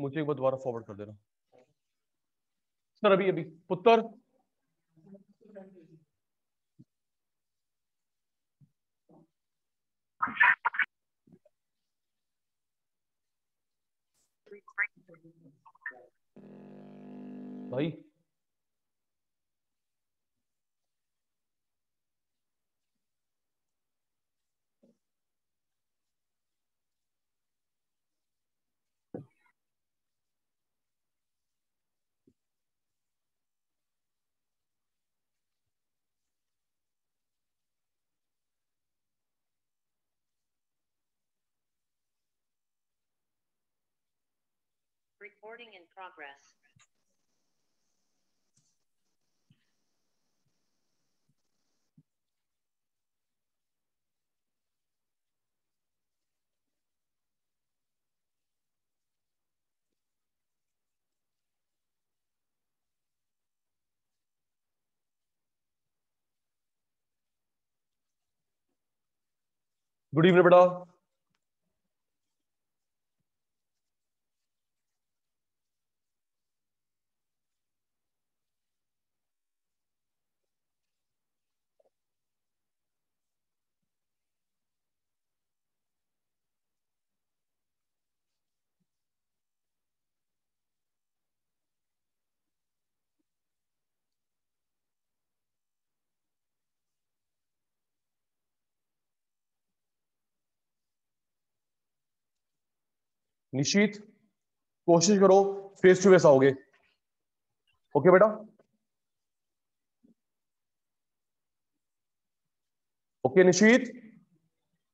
मुझे एक बार दोबारा फॉरवर्ड कर देना। सर अभी अभी। पुत्र? भाई। Recording in progress. Good evening बेटा निशीत कोशिश करो फेस टू फेस आओगे। ओके बेटा? Okay Nishit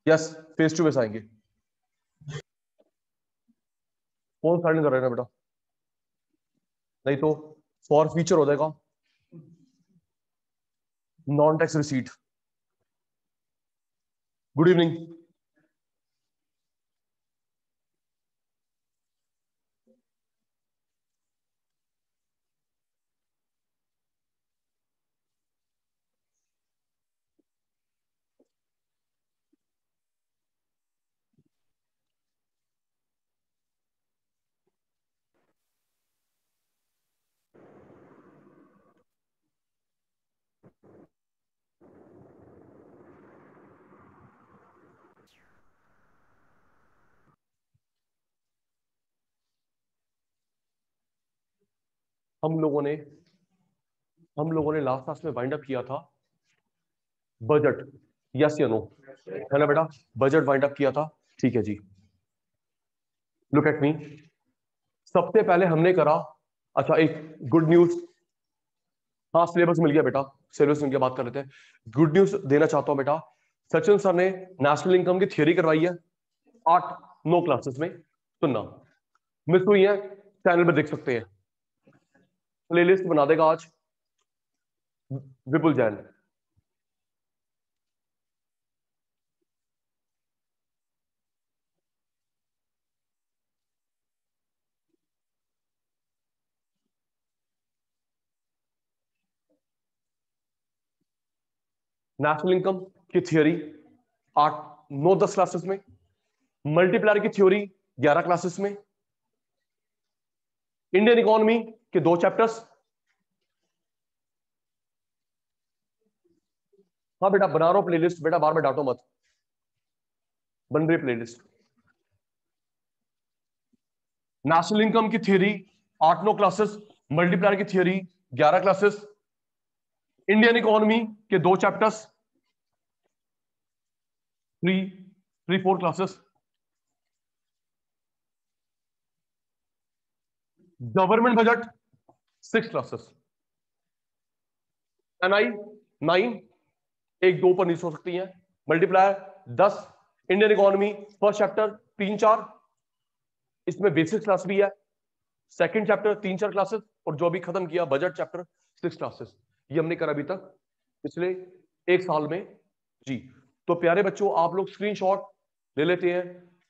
yes face to face आएँगे। फ़ोन साइलेंट कर रहे ना बेटा? नहीं तो फॉर फीचर हो जाएगा। Non tax receipt good evening हम लोगों ने, हम लोगों ने लास्ट क्लास में वाइंड अप किया था बजट यस या नो है ना बेटा? बजट वाइंड अप किया था। ठीक है जी। लुक एट मी सबसे पहले हमने करा अच्छा एक गुड न्यूज़ हाँ सिलेबस मिल गया बेटा। सिलेबस मिल गया बात कर रहे थे? गुड न्यूज़ देना चाहता हूँ बेटा। सचिन सर ने नेशनल इनकम की थियोरी करवाई है आठ, नौ क्लासेस में। सुनना। मिस हुई है चैनल पर देख सकते हैं। प्लेलिस्ट बना देगा आज। विपुल जैन। नेशनल इनकम की थ्योरी आठ, नौ, दस क्लासेस में। मल्टीप्लायर की थ्योरी ग्यारह क्लासेस में। इंडियन इकोनॉमी के दो चैप्टर्स हाँ बेटा, बना रहा हूँ प्लेलिस्ट बेटा बार बार डांटो मत। बन रही प्लेलिस्ट नेशनल इनकम की थ्योरी आठ नौ क्लासेस मल्टीप्लायर की थ्योरी ग्यारह क्लासेस इंडियन इकोनॉमी के दो chapters three three four classes government budget six classes NI nine एक दो पर नहीं सो सकती है। मल्टीप्लायर दस। इंडियन इकोनॉमी फ़र्स्ट चैप्टर तीन चार। इसमें बेसिक क्लास भी है। सेकंड चैप्टर तीन चार क्लासेस और जो भी खत्म किया बजट चैप्टर सिक्स क्लासेस ये हमने करा अभी तक। पिछले एक साल में। जी। तो प्यारे बच्चों, आप लोग स्क्रीनशॉट ले लेते हैं।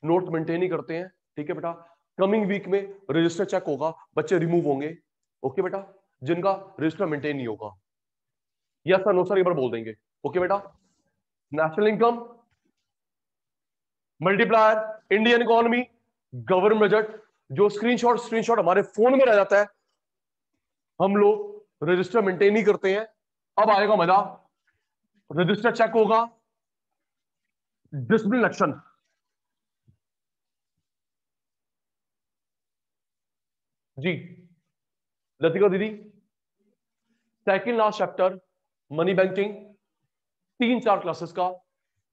नोट मेंटेन ही करते हैं। ठीक है बेटा? कमिंग वीक में रजिस्टर चेक होगा। बच्चे रिमूव होंगे। ओके बेटा, जिनका रजिस्टर मेंटेन नहीं होगा। यस सर नो सर एक बार बोल देंगे। ओके बेटा national income multiplier Indian economy government budget जो स्क्रीनशॉट स्क्रीनशॉट हमारे फ़ोन में रह जाता है, हम लोग रजिस्टर मेंटेन नहीं करते हैं। अब आएगा मज़ा। रजिस्टर चेक होगा। डिसिप्लिन एक्शन जी। लतिका दीदी second last chapter money banking तीन चार क्लासेस का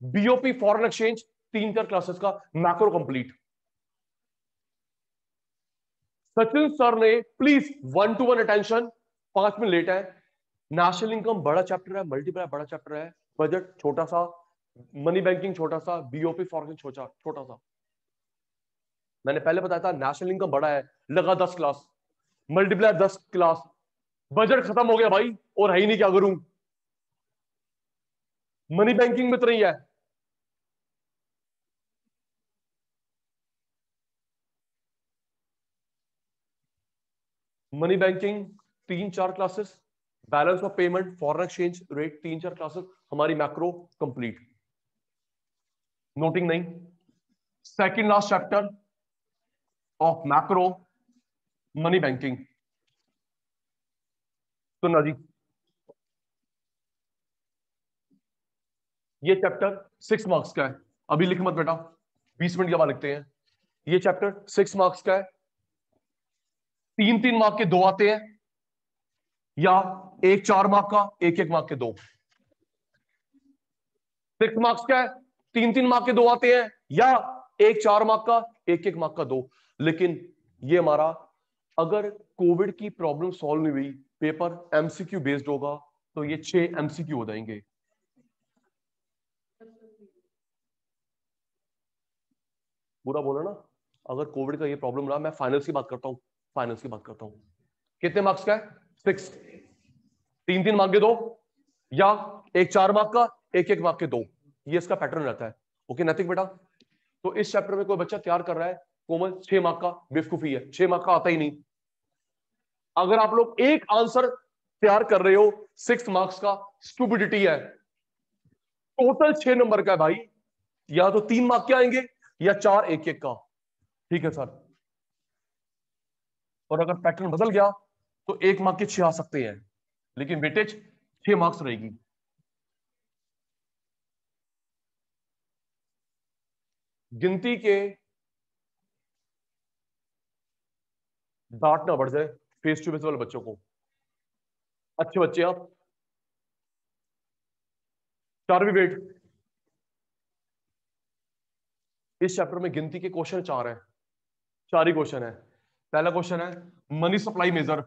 बीओपी फॉरेन एक्सचेंज तीन चार क्लासेस का मैक्रो कंप्लीट सचिन सर ने please one two one attention पाँच मिनट लेट है नेशनल इनकम बड़ा चैप्टर है मल्टीप्लाई बड़ा चैप्टर है बजट छोटा सा मनी बैंकिंग छोटा सा बीओपी फॉरेन छोटा छोटा सा। मैंने पहले बताया था नेशनल इनकम बड़ा है, लगा दस क्लास मल्टीप्लाई दस क्लास बजट खत्म हो गया भाई, और है ही नहीं क्या करूँ? मनी बैंकिंग में तो नहीं है। मनी बैंकिंग तीन चार classes balance of payment foreign exchange rate तीन चार क्लासेस हमारी मैक्रो कंप्लीट नोटिंग नहीं। Second last chapter of macro money banking सुनना जी। ये चैप्टर सिक्स मार्क्स का है। अभी लिख मत बेटा। बीस मिनट के बाद लिखते हैं। ये चैप्टर सिक्स मार्क्स का है। तीन तीन मार्क के दो आते हैं। या एक चार मार्क का, एक एक मार्क के दो। सिक्स मार्क्स का है। तीन तीन मार्क के दो आते हैं। या एक चार मार्क का, एक एक मार्क का दो। लेकिन ये हमारा अगर कोविड की प्रॉब्लम सॉल्व नहीं हुई, पेपर एमसीक्यू बेस्ड होगा तो ये छह एमसीक्यू हो जाएँगे। पूरा बोला ना? अगर कोविड का ये प्रॉब्लम रहा, मैं फाइनल्स की बात करता हूँ फाइनल्स की बात करता हूँ। कितने मार्क्स का है? सिक्स तीन तीन मार्क के दो, या एक चार मार्क का, एक एक मार्क के दो। ये इसका पैटर्न रहता है। ओके नैतिक बेटा? तो इस चैप्टर में कोई बच्चा तैयार कर रहा है, कोमल, छह मार्क का, बेवकूफ़ी है। छह मार्क का आता ही नहीं। अगर आप लोग एक आंसर तैयार कर रहे हो सिक्स मार्क्स का स्टूबिडिटी है। टोटल छह नंबर का है भाई। या तो तीन मार्क के आएँगे, या चार एक एक का। ठीक है सर और अगर पैटर्न बदल गया तो एक मार्क के छह आ सकते हैं। लेकिन वेटेज छह मार्क्स रहेगी। गिनती के डांट ना बढ़ जाए। फेस टू फेस वाले बच्चों को। अच्छे बच्चे आप। चार चारवी वेट इस चैप्टर में गिनती के क्वेश्चन चार हैं। चार ही क्वेश्चन है। पहला क्वेश्चन है मनी सप्लाई मेजर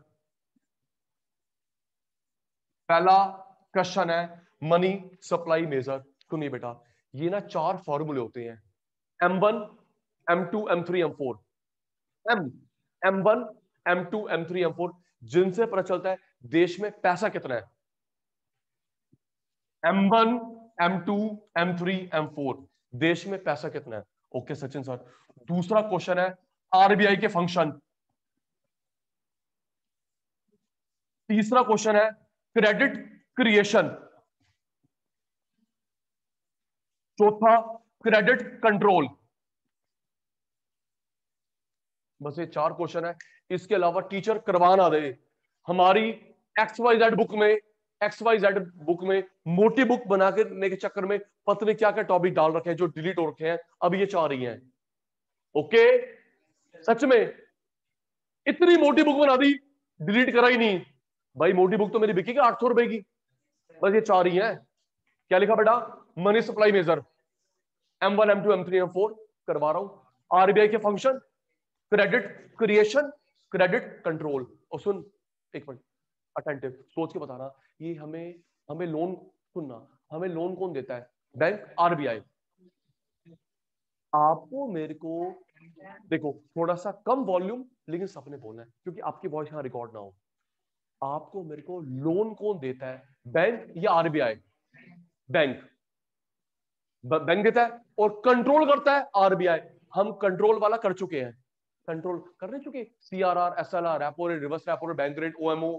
पहला क्वेश्चन है मनी सप्लाई मेजर सुनिए बेटा, ये ना चार फॉर्मूले होते हैं। M one M two M three M four M M one M two M three M four जिनसे पता चलता है देश में पैसा कितना है? M one M two M three M four देश में पैसा कितना है? ओके सचिन सर, दूसरा क्वेश्चन है आरबीआई के फ़ंक्शन तीसरा क्वेश्चन है क्रेडिट क्रिएशन चौथा क्रेडिट कंट्रोल बस ये चार क्वेश्चन है। इसके अलावा टीचर करवा ना दे। हमारी एक्स वाई जेड बुक में एक्स वाई जेड बुक में मोटी बुक बना के के चक्कर में पता नहीं क्या क्या टॉपिक डाल रखे हैं, जो डिलीट हो रखे हैं, अब ये चाह रही हैं। ओके सच में, इतनी मोटी बुक बना दी डिलीट करा ही नहीं। भाई, मोटी बुक तो मेरी बिकेगी आठ सौ रुपए की? बस ये चाह रही है। क्या लिखा बेटा? Money supply measure M one M two M three M four करवा रहा हूँ। आरबीआई के function credit creation credit control. और सुन, एक मिनट अटेंटिव सोच के बता रहा ये हमें हमें लोन सुनना हमें लोन कौन देता है? बैंक आरबीआई आपको मेरे को, देखो थोड़ा सा कम वॉल्यूम लेकिन सपने बोलना है, क्योंकि आपकी वॉइस यहाँ रिकॉर्ड ना हो। आपको मेरे को लोन कौन देता है? बैंक या आरबीआई बैंक बैंक देता है और कंट्रोल करता है आरबीआई हम कंट्रोल वाला कर चुके हैं। कंट्रोल कर नहीं चुके C R R S L R repo rate reverse repo rate bank rate OMO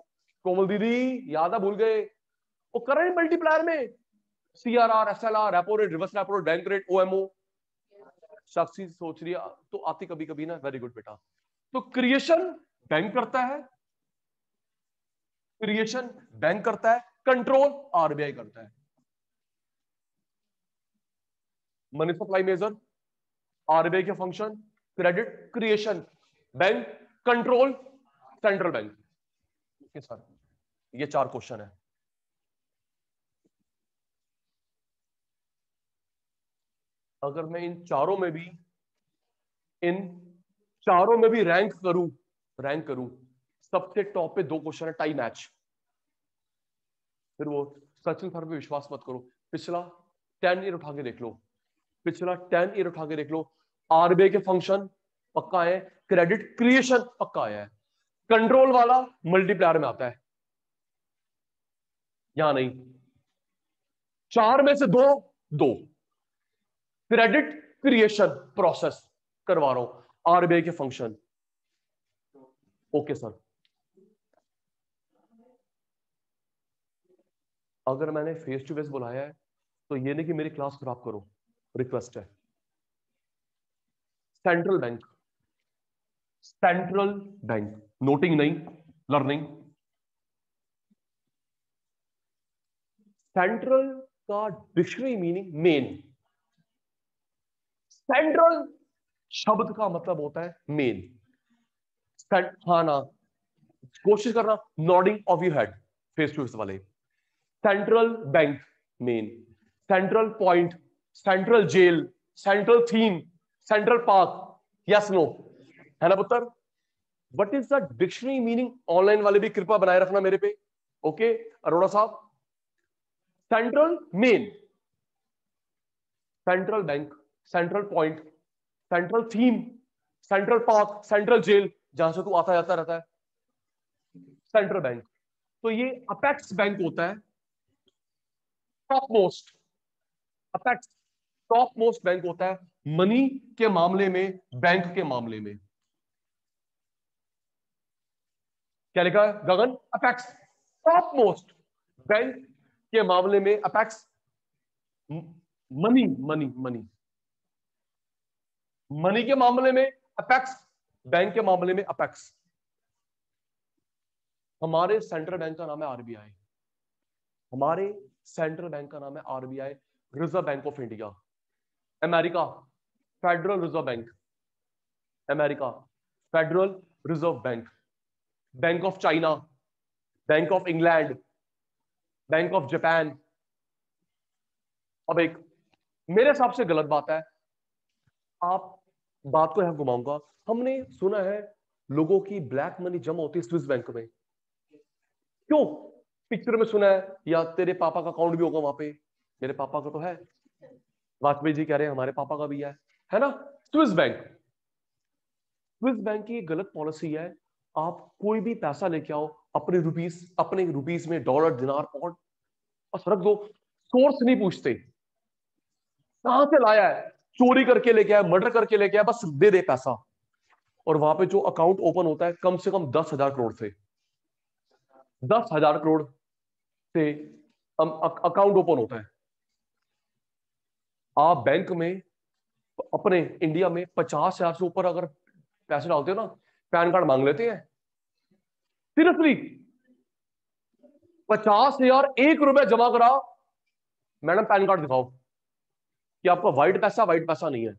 Komal दीदी, याद है, भूल गए। वो कर रहे मल्टीप्लायर में। C R R S L R repo rate reverse repo rate bank rate OMO Sakshi सोच रही है तो आती कभी कभी ना वेरी गुड बेटा। तो क्रिएशन बैंक करता है। क्रिएशन बैंक करता है। कंट्रोल आरबीआई करता है। मनी सप्लाई मेजर आरबीआई के function credit creation bank, control, central bank. Okay, sir, ये चार क्वेश्चन है। अगर मैं इन चारों में भी, इन चारों में भी रैंक करूँ रैंक करूँ, सबसे टॉप पे दो क्वेश्चन है टाई मैच फिर वो सचिन सर पे विश्वास मत करो। पिछला टेन ईयर उठा के देख लो। पिछला टेन ईयर उठा के देख लो। आरबीआई के फ़ंक्शन पक्का है. क्रेडिट क्रिएशन पक्का आया है. कंट्रोल वाला मल्टीप्लायर में आता है. यहाँ नहीं? चार में से दो दो. क्रेडिट क्रिएशन प्रोसेस करवा रहा हूँ. आरबीआई के फ़ंक्शन ओके सर अगर मैंने फेस टू फेस बुलाया है तो ये नहीं कि मेरी क्लास खराब करो. रिक्वेस्ट है. Central bank central bank noting नहीं लर्निंग सेंट्रल का डिक्शनरी मीनिंग मेन सेंट्रल शब्द का मतलब होता है मेन हाँ ना. कोशिश करना nodding of you head face to face वाले. Central bank main central point central jail central theme central park yes no है ना, पुत्र? What is the dictionary meaning online वाले भी कृपा बनाए रखना मेरे पे। ओके अरोड़ा साहब? Central main central bank central point central theme central park central jail जहाँ से तू आता जाता रहता है। सेंट्रल बैंक तो ये अपेक्स बैंक होता है। Top most apex top most bank होता है। मनी के मामले में बैंक के मामले में। क्या लिखा है? Gagan? Apex. Top most bank के मामले में apex. Money money money. Money के मामले में अपेक्स। बैंक के मामले में अपेक्स। हमारे सेंट्रल बैंक का नाम है आरबीआई। हमारे सेंट्रल बैंक का नाम है RBI reserve bank of India. America. Federal reserve bank America federal reserve bank bank of China bank of England bank of Japan अब एक मेरे हिसाब से गलत बात है। आप बात को यहाँ घुमाऊँगा। हमने सुना है लोगों की ब्लैक मनी जमा होती है स्विस बैंक में। क्यों? पिक्चर में सुना है, या तेरे पापा का अकाउंट भी होगा वहाँ पे। मेरे पापा का तो है। वाजपेयी जी कह रहे हैं, हमारे पापा का भी है। है ना? स्विस बैंक स्विस बैंक की गलत पॉलिसी है, आप कोई भी पैसा लेके आओ, अपने रुपीस अपने रुपीस में डॉलर दिनार पाउंड और रख दो। सोर्स नहीं पूछते। कहाँ से लाया है? चोरी करके लेके आया मर्डर करके लेके आया, बस दे दे पैसा। और वहाँ पे जो अकाउंट ओपन होता है, कम से कम दस हज़ार करोड़ से। दस हज़ार करोड़ से अकाउंट ओपन होता है। आप बैंक में अपने इंडिया में पचास हज़ार से ऊपर अगर पैसे डालते हो ना, पैन कार्ड मांग लेते हैं। सीरियसली पचास हज़ार एक रुपया जमा करा मैडम, पैन कार्ड दिखाओ कि आपका व्हाइट पैसा व्हाइट पैसा नहीं है।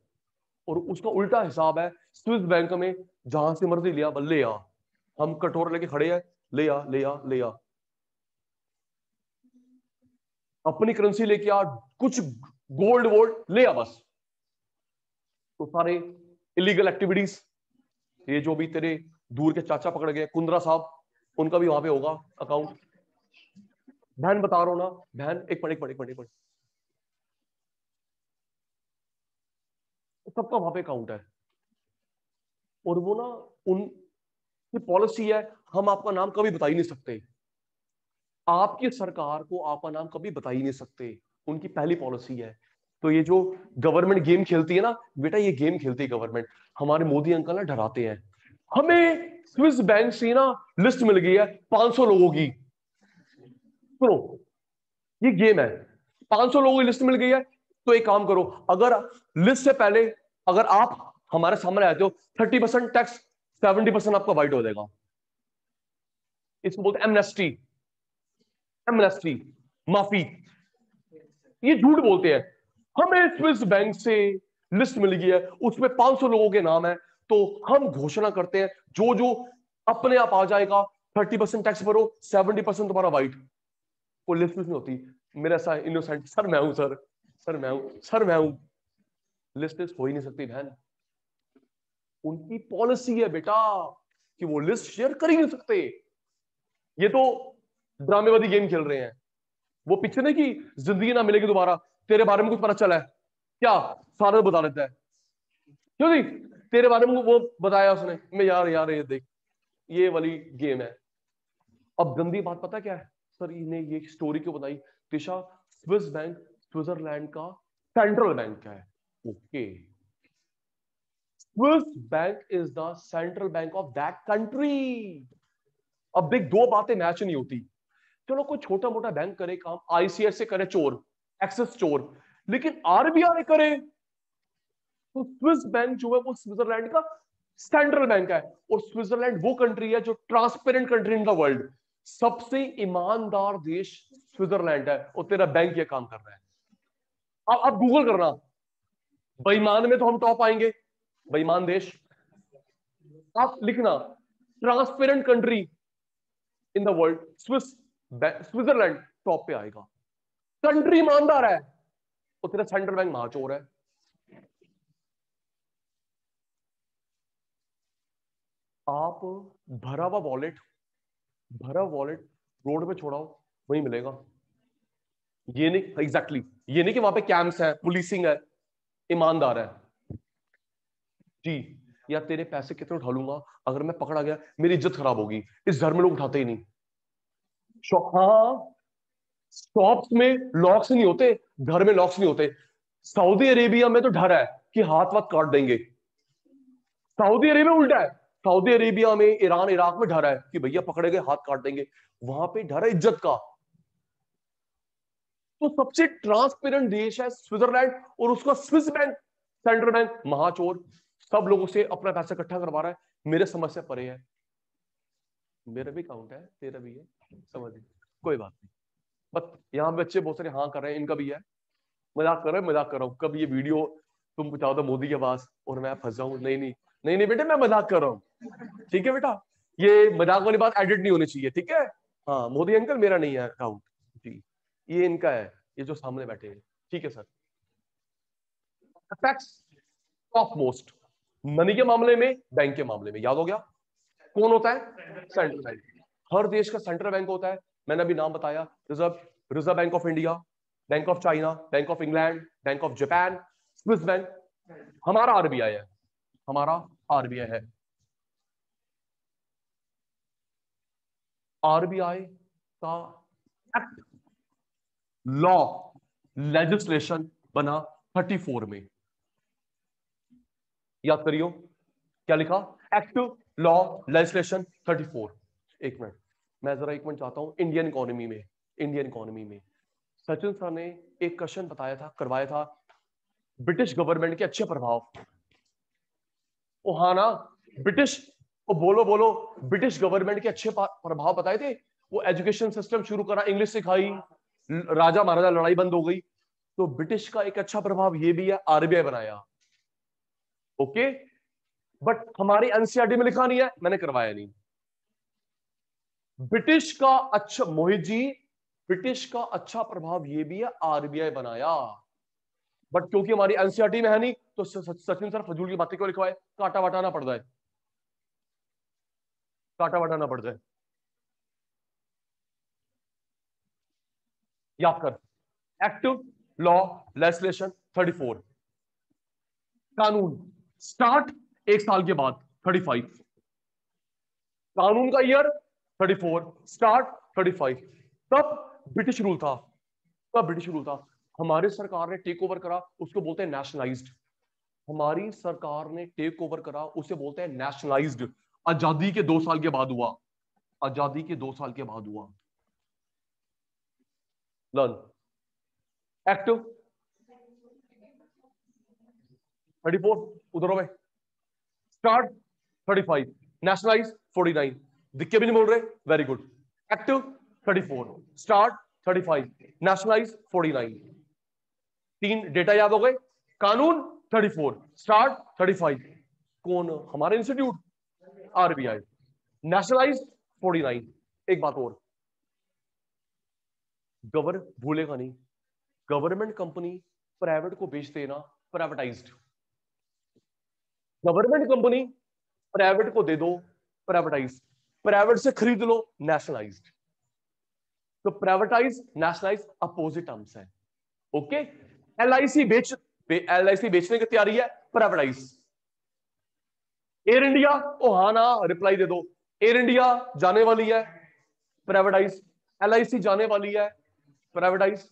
और उसका उल्टा हिसाब है, स्विस बैंक में जहाँ से मर्ज़ी लिया ले आ। हम कटोर लेके खड़े हैं, ले आ ले आ ले आ। अपनी करेंसी लेके आ, कुछ गोल्ड वोल्ड ले आ बस। तो सारे इलीगल एक्टिविटीज़ ये जो भी तेरे दूर के चाचा पकड़ गए, कुंद्रा साहब, उनका भी वहाँ पे होगा अकाउंट बहन बता रहा हूँ ना, बहन, एक मिनट एक मिनट, एक सबका वहाँ पे अकाउंट है। और वो ना, उन पॉलिसी है, हम आपका नाम कभी बता ही नहीं सकते। आपकी सरकार को आपका नाम कभी बता ही नहीं सकते। उनकी पहली पॉलिसी है। तो ये जो गवर्नमेंट गेम खेलती है ना, बेटा ये गेम खेलती है गवर्नमेंट हमारे मोदी अंकल ना डराते हैं। हमें स्विस बैंक से ना लिस्ट मिल गई है 500 लोगों की। सुनो, ये गेम है। 500 लोगों की लिस्ट मिल गई है तो एक काम करो, अगर लिस्ट से पहले, अगर आप हमारे सामने आते हो thirty percent tax seventy percent आपका वाइट हो जाएगा। इसको बोलते एमनेस्टी एमनेस्टी माफ़ी। ये झूठ बोलते हैं। हमें स्विस बैंक से लिस्ट मिल गई है, उसमें 500 लोगों के नाम है। तो हम घोषणा करते हैं जो जो अपने आप आ जाएगा 30 परसेंट टैक्स भरो 70 परसेंट तुम्हारा वाइट। कोई लिस्ट नहीं होती? मेरा ऐसा इनोसेंट सर मैं हूँ, सर सर मैं हूँ, सर मैं हूँ। लिस्ट हो ही नहीं सकती बहन। उनकी पॉलिसी है बेटा, कि वो लिस्ट शेयर कर ही नहीं सकते। ये तो ड्रामेवादी गेम खेल रहे हैं। वो पीछे नहीं कि ज़िंदगी ना मिलेगी दोबारा तेरे बारे में कुछ पता चला है? क्या? सारा बता देता है। क्यों नहीं? तेरे बारे में वो बताया उसने। मैं यार यार, ये देख, ये वाली गेम है। अब गंदी बात पता क्या है? सर, इन्हें ये स्टोरी क्यों बताई? दिशा स्विस बैंक स्विट्जरलैंड का सेंट्रल बैंक है। Okay Swiss bank is the central bank of that country अब देख, दो बातें मैच नहीं होती। चलो, कोई छोटा मोटा बैंक करे काम आईसीएस से करे चोर। एक्सेस चोर लेकिन आरबीआई करे तो स्विस बैंक जो है वो स्विट्जरलैंड का सेंट्रल बैंक है। और स्विट्जरलैंड वो कंट्री है जो transparent country in the world सबसे ईमानदार देश स्विट्जरलैंड है और तेरा बैंक ये काम कर रहा है। अब अब गूगल करना। बेईमान में तो हम टॉप आएँगे। बेईमान देश। आप लिखना transparent country in the world Swiss Switzerland top पे आएगा। कंट्री ईमानदार है। और तेरा सेंट्रल बैंक महाचोर है? आप भरा हुआ वॉलेट भरा हुआ वॉलेट रोड पे छोड़ाओ वही मिलेगा। ये नहीं एग्जैक्टली exactly, ये नहीं कि वहाँ पे कैंप्स है पुलिसिंग है ईमानदार है। जी या तेरे पैसे कितने उठा लूँगा? अगर मैं पकड़ा गया मेरी इज़्ज़त खराब होगी। इस घर में लोग उठाते ही नहीं। हाँ शॉप्स में लॉक्स नहीं होते, घर में लॉक्स नहीं होते। सऊदी अरेबिया में तो डर है कि हाथ वाथ काट देंगे। सऊदी अरेबिया उल्टा है। सऊदी अरेबिया में ईरान इराक में डर है कि भैया पकड़े गए, हाथ काट देंगे। वहाँ पे डर है इज़्ज़त का। तो सबसे ट्रांसपेरेंट देश है स्विट्जरलैंड और उसका स्विस बैंक सेंट्रल बैंक महाचोर। सब लोगों से अपना पैसा इकट्ठा करवा रहा है। मेरे समझ से परे है। मेरा भी काउंट है, तेरा भी है। समझ कोई बात नहीं। बस यहाँ बच्चे बहुत सारे हाँ कर रहे हैं, इनका भी है। मज़ाक कर रहे हैं, मज़ाक कर रहा हूँ। कब ये वीडियो तुम पहुंचाओ तो मोदी के पास और मैं फंस जाऊँ? नहीं नहीं। नहीं नहीं बेटे, मैं मज़ाक कर रहा हूँ। ठीक है बेटा? ये मज़ाक वाली बात एडिट नहीं होनी चाहिए, ठीक है? हाँ मोदी अंकल, मेरा नहीं है अकाउंट जी, ये इनका है, ये जो सामने बैठे हैं। ठीक है, सर। टॉप मोस्ट मनी के मामले में बैंक के मामले में। याद हो गया? कौन होता है? सेंट्रल बैंक हर देश का सेंट्रल बैंक होता है। मैंने अभी नाम बताया, reserve reserve bank of India, bank of China, bank of England, bank of Japan, Swiss bank, हमारा आरबीआई है, हमारा आरबीआई है। आरबीआई का एक्ट लॉ लेजिस्लेशन बना 34 में। याद करियो, क्या लिखा? एक्ट लॉ लेजिस्लेशन 34 एक मिनट। मैं जरा एक मिनट चाहता हूँ इंडियन इकोनॉमी में इंडियन इकोनॉमी में। सचिन सर ने एक क्वेश्चन बताया था, करवाया था ब्रिटिश गवर्नमेंट के अच्छे प्रभाव। ओ हाँ ना ब्रिटिश ओ बोलो बोलो ब्रिटिश गवर्नमेंट के अच्छे प्रभाव बताए थे? वो एजुकेशन सिस्टम शुरू करा इंग्लिश सिखाई राजा महाराजा लड़ाई बंद हो गई। तो ब्रिटिश का एक अच्छा प्रभाव ये भी है आरबीआई बनाया। ओके बट हमारी एनसीआरटी में लिखा नहीं है, मैंने करवाया नहीं। ब्रिटिश का अच्छा मोहित जी, ब्रिटिश का अच्छा प्रभाव ये भी है आरबीआई बनाया। बट क्योंकि हमारी एनसीआरटी में है नहीं तो सचिन सर फजूल की बातें क्यों लिखवाए? काटा वटाना पड़ जाए। काटा वटाना पड़ जाए। याद कर। एक्टिव लॉ लेजिस्लेशन 34 कानून। स्टार्ट एक साल के बाद 35 कानून का ईयर 34 स्टार्ट 35 तब ब्रिटिश रूल था। तब ब्रिटिश रूल था। हमारी सरकार ने टेक ओवर करा, उसको बोलते हैं नेशनलाइज्ड हमारी सरकार ने टेक ओवर करा, उसे बोलते हैं नेशनलाइज्ड आज़ादी के दो साल के बाद हुआ। आज़ादी के दो साल के बाद हुआ। लर्न एक्टिव थर्टी फोर उधर start thirty five nationalise forty nine दिक्के भी नहीं बोल रहे? Very good active thirty four start thirty five nationalise forty nine तीन डेटा याद हो गए? कानून thirty four start thirty five कौन? हमारे institute RBI nationalise forty nine एक बात और. गवर भूलेगा नहीं. गवर्नमेंट कंपनी प्राइवेट को बेच देना प्राइवेटाइज्ड गवर्नमेंट कंपनी प्राइवेट को दे दो प्राइवेटाइज प्राइवेट से खरीद लो नेशनलाइज्ड तो प्राइवेटाइज नेशनलाइज अपोजिट टर्म्स है. ओके एल आई सी बेच एल आई सी बेचने की तैयारी है प्राइवेटाइज एयर इंडिया ओ हाँ ना रिप्लाई दे दो. एयर इंडिया जाने वाली है प्राइवेटाइज एल आई सी जाने वाली है प्राइवेटाइज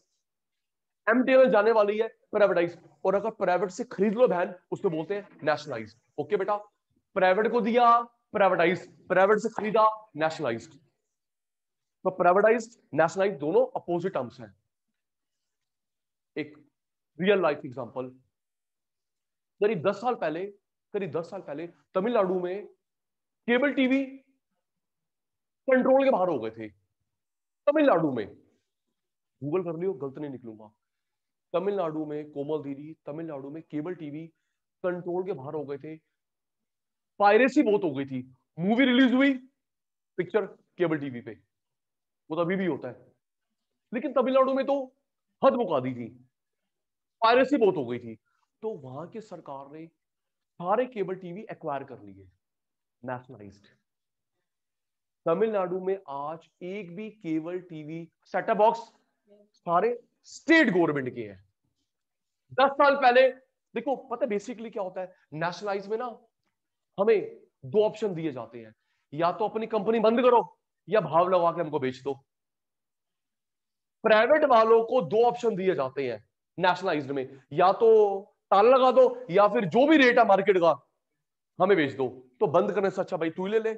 एमटीएल जाने वाली है प्राइवेटाइज और अगर प्राइवेट से खरीद लो बहन, उसको बोलते हैं नेशनलाइज ओके बेटा? प्राइवेट को दिया प्राइवेटाइज प्राइवेट से खरीदा नेशनलाइज तो प्राइवेटाइज नेशनलाइज दोनों अपोजिट टर्म्स हैं। एक रियल लाइफ एग्जांपल करीब दस साल पहले, करीब दस साल पहले तमिलनाडु में केबल टीवी कंट्रोल के बाहर हो गए थे। तमिलनाडु में। गूगल कर लियो, गलत नहीं निकलूँगा। तमिलनाडु में कोमल दीदी, तमिलनाडु में केबल टीवी कंट्रोल के बाहर हो गए थे। पायरेसी बहुत हो गई थी। मूवी रिलीज़ हुई पिक्चर केबल टीवी पे। वो तो अभी भी होता है। लेकिन तमिलनाडु में तो हद मुका दी थी। पायरेसी बहुत हो गई थी। तो वहाँ की सरकार ने सारे केबल टीवी एक्वायर कर लिए। नेशनलाइज्ड तमिलनाडु में आज एक भी केबल टीवी सेटअप बॉक्स सारे स्टेट गवर्नमेंट के हैं। दस साल पहले, देखो, पता बेसिकली क्या होता है? नेशनलाइज में ना हमें दो ऑप्शन दिए जाते हैं। या तो अपनी कंपनी बंद करो, या भाव लगा के हमको बेच दो। प्राइवेट वालों को दो ऑप्शन दिए जाते हैं नेशनलाइज्ड में। या तो ताला लगा दो, या फिर जो भी रेट है मार्केट का, हमें बेच दो। तो बंद करने से अच्छा भाई तू ले ले।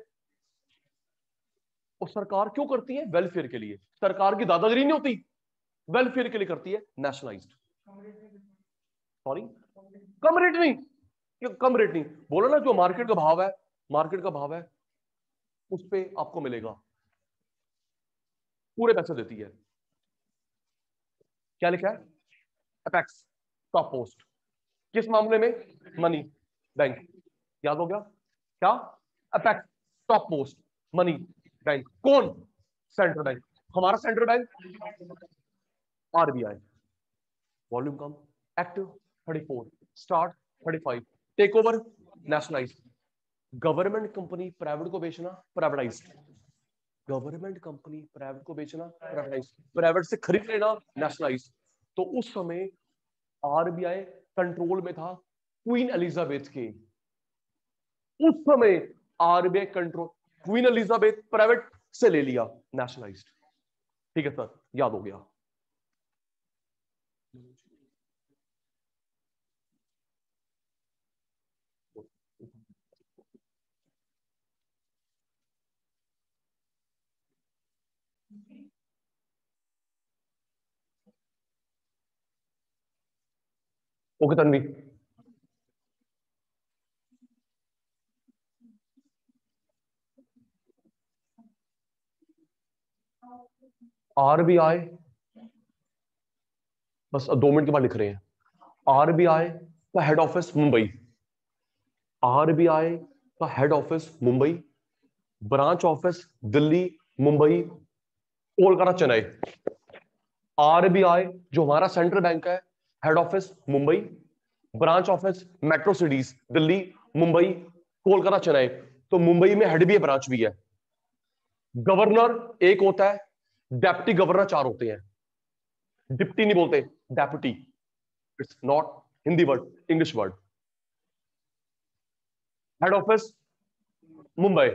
और सरकार क्यों करती है? वेलफेयर के लिए। सरकार की दादागिरी नहीं होती। वेलफेयर के लिए करती है नेशनलाइज्ड सॉरी कम रेट नहीं। कम रेट नहीं। बोलो ना जो मार्केट का भाव है मार्केट का भाव है, उस पर आपको मिलेगा। पूरे पैसे देती है। क्या लिखा है? अपेक्स टॉप पोस्ट किस मामले में? मनी बैंक याद हो गया? क्या? Apex top post money bank कौन? सेंट्रल बैंक हमारा सेंट्रल बैंक आरबीआई वॉल्यूम कम। Active 34 start 35 take over nationalise government company private को बेचना प्राइवेटाइज गवर्नमेंट कंपनी प्राइवेट को बेचना प्राइवेटाइज प्राइवेट से खरीद लेना नेशनलाइज तो उस समय आरबीआई कंट्रोल में था क्वीन एलिजाबेथ के. उस समय RBI control queen Elizabeth private से ले लिया नेशनलाइज ठीक है सर याद हो गया। ओके, तन्वी। आरबीआई बस दो मिनट के बाद लिख रहे हैं। आरबीआई का हेड ऑफ़िस मुंबई। आरबीआई का head office Mumbai. Branch office Delhi, Mumbai, Kolkata, Chennai. RBI जो हमारा सेंट्रल बैंक है head office Mumbai branch office metro cities Delhi Mumbai Kolkata Chennai तो मुंबई में हेड भी है ब्रांच भी है. गवर्नर एक होता है डेप्टी गवर्नर चार होते हैं. डिप्टी नहीं बोलते deputy it's not Hindi word English word head office Mumbai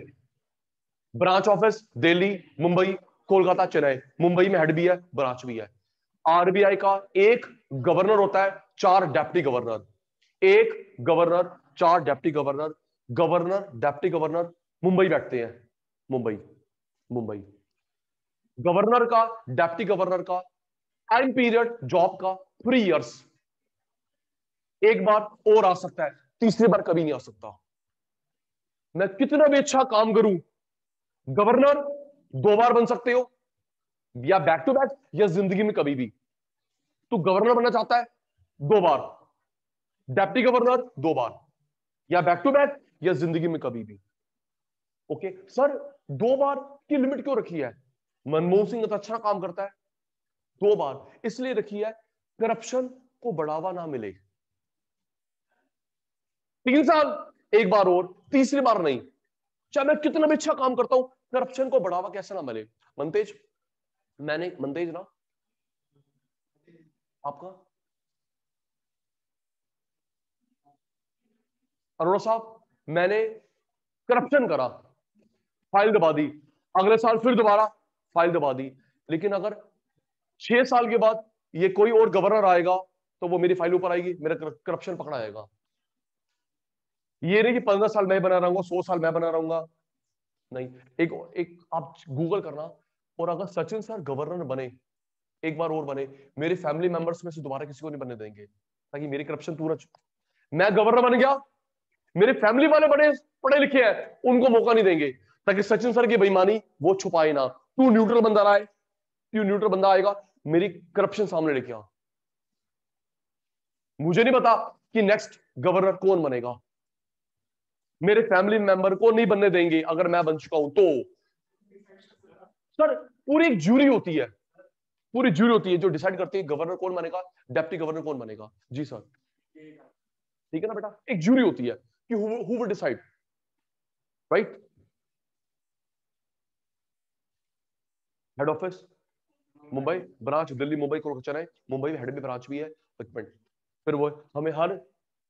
branch office Delhi Mumbai Kolkata Chennai Mumbai में हेड भी है ब्रांच भी है. आरबीआई का एक गवर्नर होता है, चार डेप्टी गवर्नर। एक गवर्नर, चार deputy governor. Governor, deputy governor Mumbai बैठते हैं। मुंबई मुंबई। गवर्नर का, डेप्टी गवर्नर का, टाइम पीरियड, जॉब का थ्री इयर्स एक बार और आ सकता है, तीसरी बार कभी नहीं आ सकता। मैं कितना भी अच्छा काम करूँ, गवर्नर दो बार बन सकते हो या बैक टू बैक या ज़िंदगी में कभी भी। तू गवर्नर बनना चाहता है, दो बार। डेप्टी गवर्नर दो बार। या बैक टू बैक या ज़िंदगी में कभी भी। ओके सर दो बार की लिमिट क्यों रखी है? मनमोहन सिंह तो अच्छा काम करता है। दो बार। इसलिए रखी है करप्शन को बढ़ावा ना मिले। तीन साल, एक बार और, तीसरी बार नहीं। चाहे मैं कितना भी अच्छा काम करता हूँ करप्शन को बढ़ावा कैसे ना मिले? मनतेज? मैंने मनतेज ना। आपका? अरोड़ा साहब, मैंने करप्शन करा। फ़ाइल दबा दी। अगले साल फिर दोबारा फ़ाइल दबा दी। लेकिन अगर छह साल के बाद ये कोई और गवर्नर आएगा तो वो मेरी फ़ाइल ऊपर आएगी, मेरा करप्शन पकड़ा जाएगा। ये नहीं कि पंद्रह साल मैं बना रहूँगा, सौ साल मैं बना रहूँगा। नहीं, एक एक आप गूगल करना। और अगर सचिन सर गवर्नर बने, एक बार और बने, मेरे फैमिली मेंबर्स में से दोबारा किसी को नहीं बनने देंगे, ताकि मेरी करप्शन पूरा मैं गवर्नर बन गया, मेरे फैमिली वाले बड़े, पढ़े लिखे हैं, उनको मौका नहीं देंगे, ताकि सचिन सर की बेईमानी वो छुपाए ना। तू न्यूट्रल बंदा रहा है, तू न्यूट्रल बंदा आएगा, मेरी करप्शन सामने लेके आ। मुझे नहीं पता कि नेक्स्ट गवर्नर कौन बनेगा। मेरे फैमिली मेंबर को नहीं बनने देंगे, अगर मैं बन चुका हूँ तो। सर पूरी एक जूरी होती है। पूरी जूरी होती है जो डिसाइड करती है गवर्नर कौन बनेगा डेप्टी गवर्नर कौन बनेगा। जी सर ठीक है ना बेटा? एक जूरी होती है कि who will decide right head office Mumbai branch Delhi Mumbai Kolkata Chennai Mumbai में हेड में ब्रांच भी है। फिर वो, हमें हर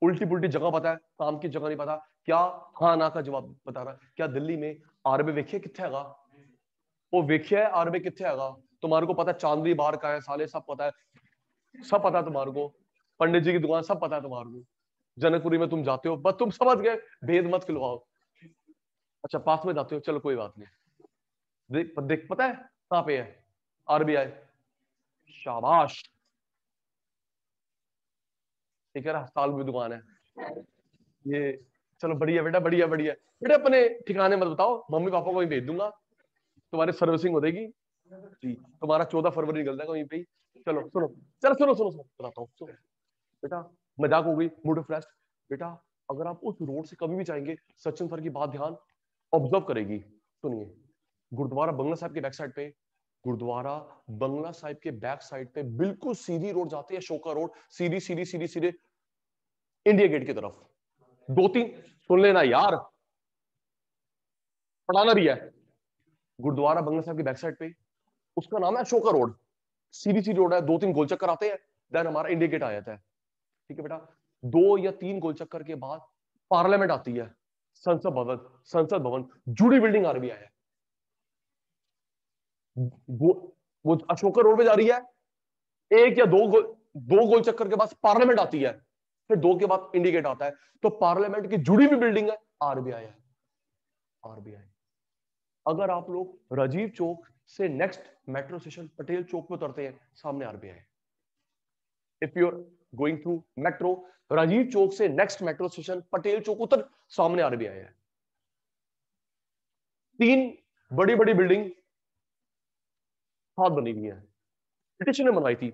उल्टी पुल्टी जगह पता है। काम की जगह नहीं पता। क्या हाँ ना का जवाब बता रहा है। क्या दिल्ली में आरबे वेखे कितने वो वेखे है आरबे कितने हैगा? तुम्हारे को पता चांदनी बाहर का है, साले सब पता है। सब पता है तुम्हारे को। पंडित जी की दुकान, सब पता है तुम्हारे को। जनकपुरी में तुम जाते हो, बस तुम समझ गए, भेद मत खिलवाओ। अच्छा पास में जाते हो, चलो कोई बात नहीं। देख देख, पता है, कहाँ पे है? आरबीआई। शाबाश। ठीक है अस्पताल की दुकान है। ये, चलो, बढ़िया बेटा, बढ़िया बढ़िया। बेटा, अपने ठिकाने मत बताओ मम्मी पापा को ही भेज दूँगा। तुम्हारी सर्विसिंग हो जाएगी। जी। तुम्हारा चौदह फरवरी निकल जाएगा वहीं पे चलो सुनो। चलो सुनो सुनो सुनो। बताता हूँ सुनो। बेटा मज़ाक हो गई मूड फ्रेश बेटा अगर आप उस रोड से कभी भी जाएँगे सचिन सर की बात ध्यान ऑब्ज़र्व करेगी। सुनिए गुरुद्वारा बंगला साहब के बैक साइड पे गुरुद्वारा बंगला साहिब के बैक साइड पे बिल्कुल सीधी रोड जाती है शोका रोड सीधी सीधी सीधी सीधे इंडिया गेट की तरफ़। दो तीन सुन लेना यार। पढ़ाना भी है। गुरुद्वारा बंगला साहब की बैक साइड पे उसका नाम है अशोका रोड। सीधी रोड है, दो तीन गोल चक्कर आते हैं देन हमारा इंडिया गेट आ जाता है। ठीक है बेटा? दो या तीन गोल चक्कर के बाद पार्लियामेंट आती है, संसद भवन संसद भवन, जुड़ी बिल्डिंग आरबीआई है। वो अशोका रोड पे जा रही है, एक या दो गोल दो गोल चक्कर के बाद पार्लियामेंट आती है, फिर दो के बाद इंडिकेट आता है। तो पार्लियामेंट की जुड़ी हुई बिल्डिंग है आरबीआई है आरबीआई अगर आप लोग राजीव चौक से next metro station Patel Chowk पे उतरते हैं, सामने RBI if you are going through metro Rajiv Chowk से next metro station Patel Chowk उतर, सामने आरबीआई है। तीन बड़ी बड़ी बिल्डिंग साथ बनी हुई है। ब्रिटिश ने बनवाई थी।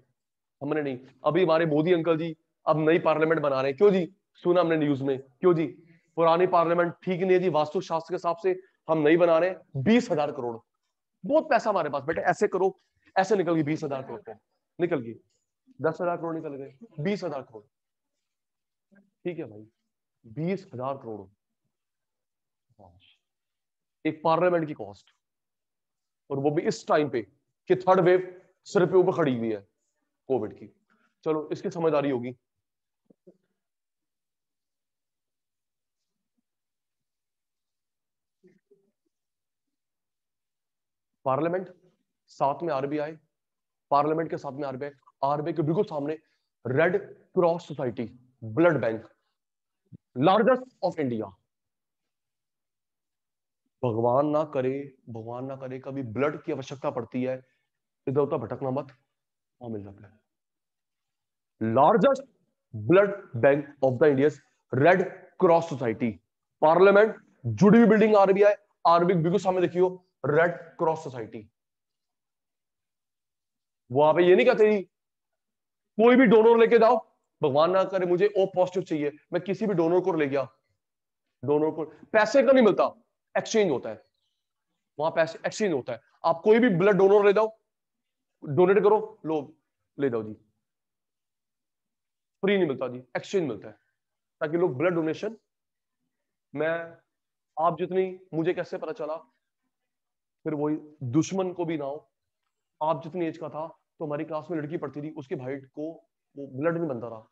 हमने नहीं, अभी हमारे मोदी अंकल जी अब नई पार्लियामेंट बना रहे हैं। क्यों जी? सुना हमने न्यूज़ में। क्यों जी? पुरानी पार्लियामेंट ठीक नहीं है जी वास्तु शास्त्र के हिसाब से हम नहीं बना रहे, बीस हज़ार करोड़। बहुत पैसा हमारे पास, बेटे, ऐसे करो, ऐसे निकल गई बीस हज़ार करोड़। निकल गई। दस हज़ार करोड़ निकल गए, बीस हज़ार करोड़। ठीक है भाई, बीस हज़ार करोड़। एक पार्लियामेंट की कॉस्ट और वो भी इस टाइम पे कि थर्ड वेव सिर पे ऊपर खड़ी हुई है कोविड की। चलो, इसकी समझदारी होगी। पार्लियामेंट, साथ में आरबीआई, पार्लियामेंट के साथ में आरबीआई आरबीआई के बिल्कुल सामने red cross society blood bank largest of India भगवान ना करे, भगवान ना करे, कभी ब्लड की आवश्यकता पड़ती है। इधर उधर भटकना मत, वहाँ मिल जाता है। Largest blood bank of the India red cross society parliament जुड़ी हुई बिल्डिंग आरबीआई आरबीआई बिल्कुल सामने देखियो। रेड क्रॉस सोसाइटी वहाँ पे ये नहीं कहते कोई भी डोनर लेके जाओ। भगवान ना करे, मुझे ओ पॉजिटिव चाहिए। मैं किसी भी डोनर को ले गया। डोनर को पैसे का नहीं मिलता। एक्सचेंज होता है। वहाँ पैसे एक्सचेंज होता है। आप कोई भी ब्लड डोनर ले जाओ। डोनेट करो। लो, ले जाओ जी। फ्री नहीं मिलता जी। एक्सचेंज मिलता है। ताकि लोग ब्लड डोनेशन मैं आप जितनी मुझे कैसे पता चला? फिर वही दुश्मन को भी ना हो। आप जितनी एज का था तो हमारी क्लास में लड़की पढ़ती थी, उसके भाई को वो ब्लड नहीं बनता रहा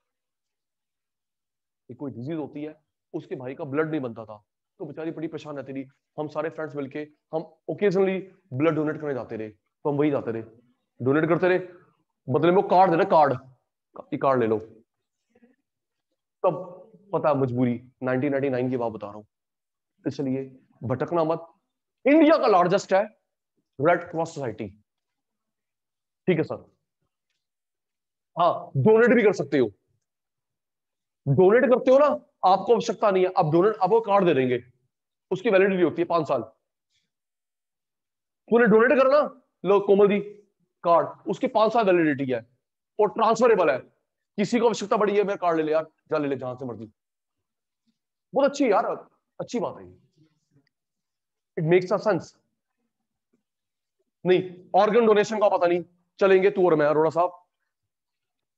कोई डिज़ीज़ होती है, उसके भाई का ब्लड नहीं बनता था। तो बेचारी बड़ी परेशान रहती थी। हम सारे फ्रेंड्स मिलके, हम ओकेजनली ब्लड डोनेट करने जाते रहे। तो हम वही जाते रहे। डोनेट करते रहे। बदले में कार्ड दे रहे कार्ड कार्ड ले लो। तब पता मजबूरी 1999 की बात बता रहा हूँ। इसलिए भटकना मत। इंडिया का लार्जेस्ट है रेड क्रॉस सोसाइटी ठीक है सर हाँ डोनेट भी कर सकते हो। डोनेट करते हो ना, आपको आवश्यकता नहीं है। आप डोनेट आपको कार्ड दे देंगे। उसकी वैलिडिटी होती है पाँच साल। तूने डोनेट करना, लो, कोमल जी कार्ड उसकी पाँच साल वैलिडिटी है। और ट्रांसफरेबल है। किसी को आवश्यकता पड़ी है मेरा कार्ड ले ले, यार, जा ले ले, जहाँ से मर्ज़ी। बहुत अच्छी यार, अच्छी बात है इट मेक्स अ सेंस नहीं ऑर्गन डोनेशन का पता नहीं। चलेंगे तू और मैं अरोड़ा साहब।